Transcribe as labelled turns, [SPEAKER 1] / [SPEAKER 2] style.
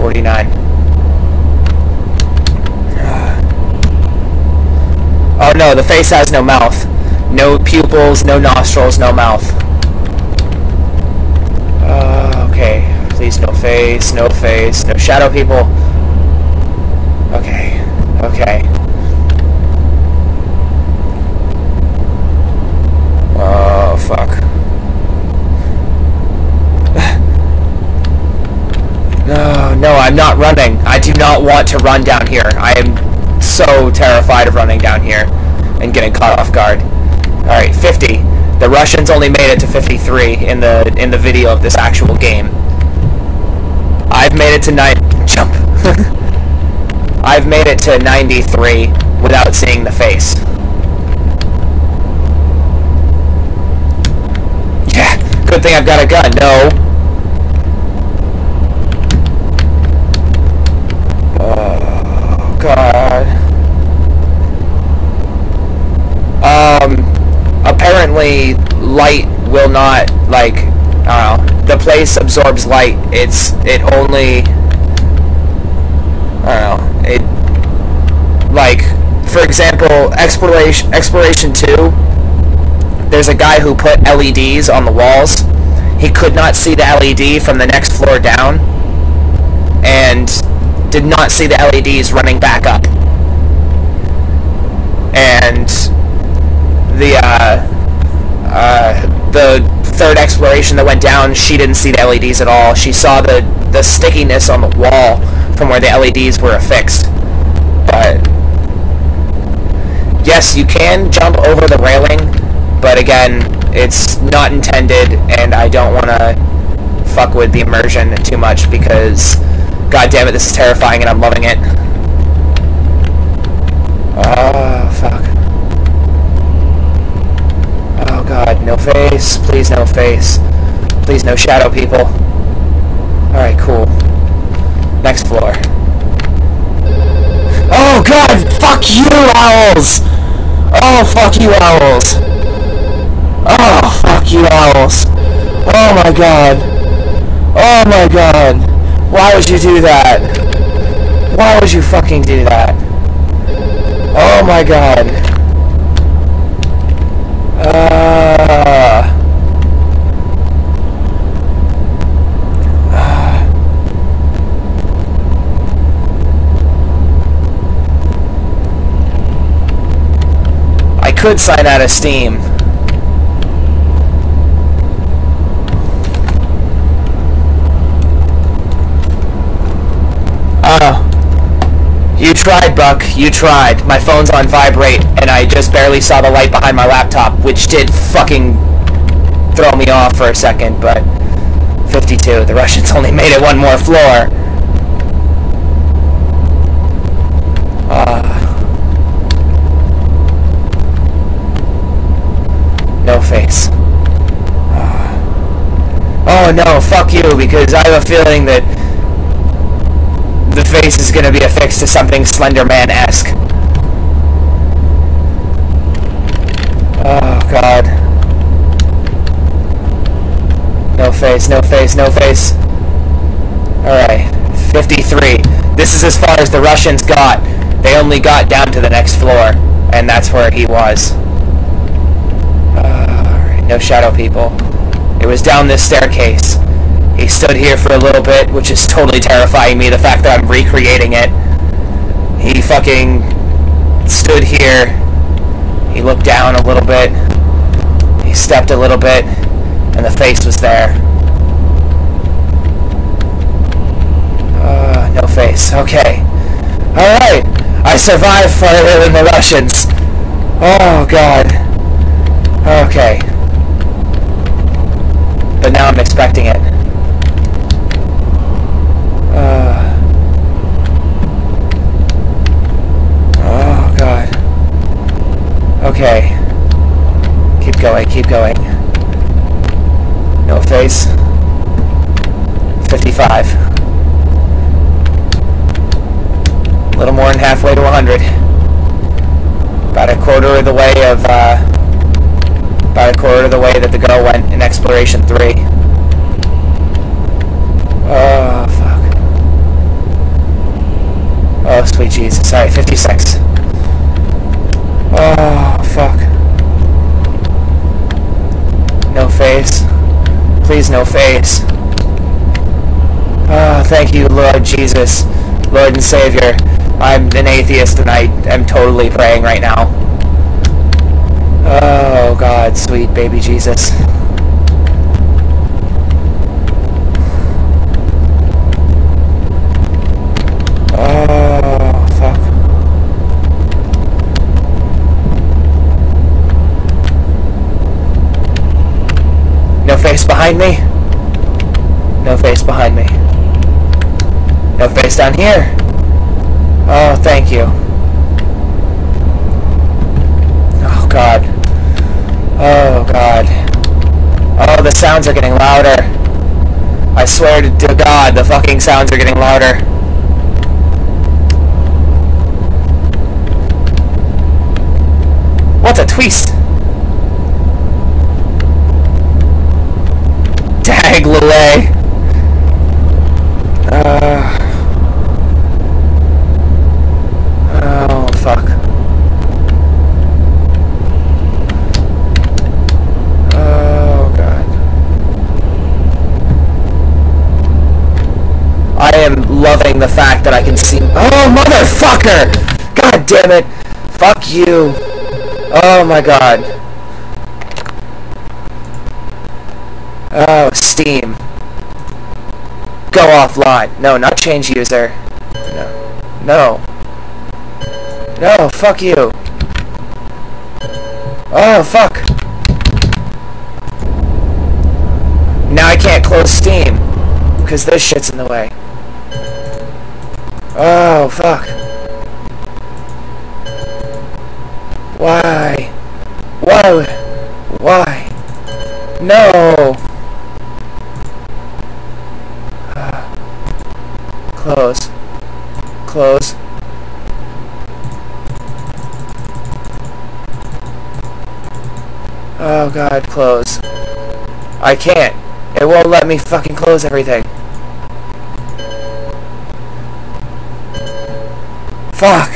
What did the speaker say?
[SPEAKER 1] 49. Oh no, the face has no mouth. No pupils, no nostrils, no mouth. Uh, okay. Please no face, no face, no shadow people. Okay. Okay. Oh, fuck. no, no, I'm not running. I do not want to run down here. I am so terrified of running down here and getting caught off guard. Alright, 50. The Russians only made it to 53 in the in the video of this actual game. I've made it to 9 jump. I've made it to 93 without seeing the face. Yeah, good thing I've got a gun. No. Oh, God. Um, light will not, like, I don't know, the place absorbs light. It's, it only, I don't know, it, like, for example, exploration, exploration 2, there's a guy who put LEDs on the walls. He could not see the LED from the next floor down, and did not see the LEDs running back up. And the uh, uh, the third exploration that went down, she didn't see the LEDs at all. She saw the the stickiness on the wall from where the LEDs were affixed. But yes, you can jump over the railing, but again, it's not intended, and I don't want to fuck with the immersion too much because, god damn it, this is terrifying and I'm loving it. Oh, fuck. Oh god, no face. Please no face. Please no shadow people. Alright, cool. Next floor. Oh god! Fuck you, owls! Oh, fuck you, owls! Oh, fuck you, owls! Oh my god! Oh my god! Why would you do that? Why would you fucking do that? Oh my god. Uh, I could sign out of Steam. Oh. You tried, Buck. You tried. My phone's on vibrate, and I just barely saw the light behind my laptop, which did fucking throw me off for a second, but 52. The Russians only made it one more floor. Ah. no face. Ah. Oh no, fuck you, because I have a feeling that the face is going to be affixed to something Slender Man-esque. Oh, God. No face, no face, no face. Alright, 53. This is as far as the Russians got. They only got down to the next floor, and that's where he was. Alright, no shadow people. It was down this staircase. He stood here for a little bit, which is totally terrifying me, the fact that I'm recreating it. He fucking stood here. He looked down a little bit. He stepped a little bit, and the face was there. Uh, no face. Okay. Alright. I survived farther than the Russians. Oh, God. Okay. But now I'm expecting it. Uh, oh god. Okay. Keep going, keep going. No face. 55. A little more than halfway to 100. About a quarter of the way of, uh, about a quarter of the way that the girl went in Exploration 3. Oh, fuck. Oh, sweet Jesus. Sorry, 56. Oh, fuck. No face. Please, no face. Oh, thank you, Lord Jesus, Lord and Savior. I'm an atheist and I am totally praying right now. Oh, God, sweet baby Jesus. Oh, fuck. No face behind me. No face behind me. No face down here. Oh, thank you. Oh, God. Oh, God. Oh, the sounds are getting louder. I swear to, God, the fucking sounds are getting louder. What a twist! Tag Lillet. Uh, oh, fuck. Oh, God. I am loving the fact that I can see... Oh, motherfucker! God damn it! Fuck you! Oh, my God. Oh, Steam. Go offline. No, not change user. No. No. No, fuck you. Oh, fuck. Now I can't close Steam. Because this shit's in the way. Oh, fuck. Why? Why? Why? No! Ah. Close. Close. Oh god, close. I can't. It won't let me fucking close everything. Fuck.